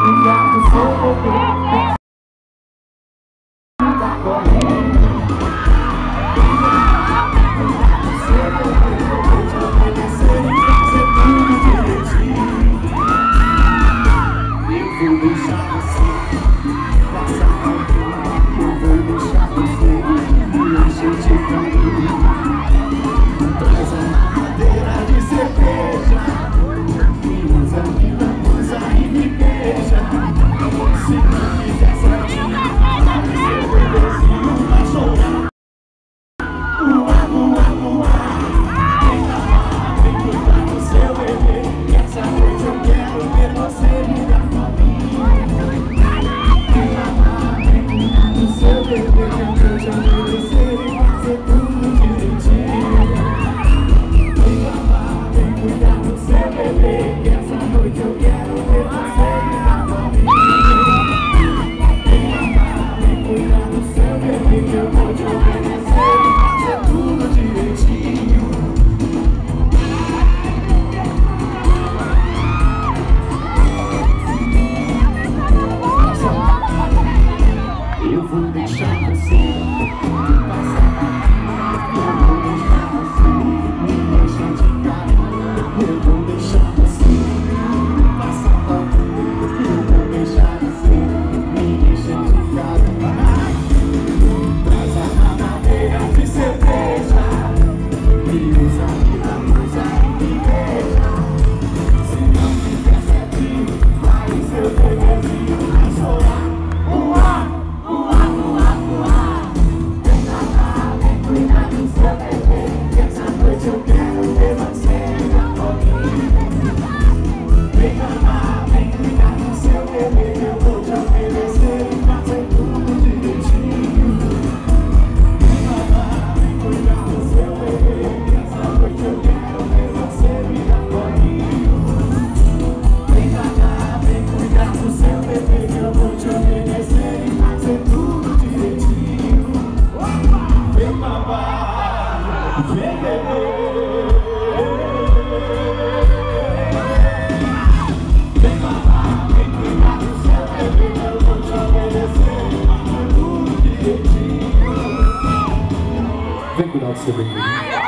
cuidar do seu bebê. Sim. final sobre mim.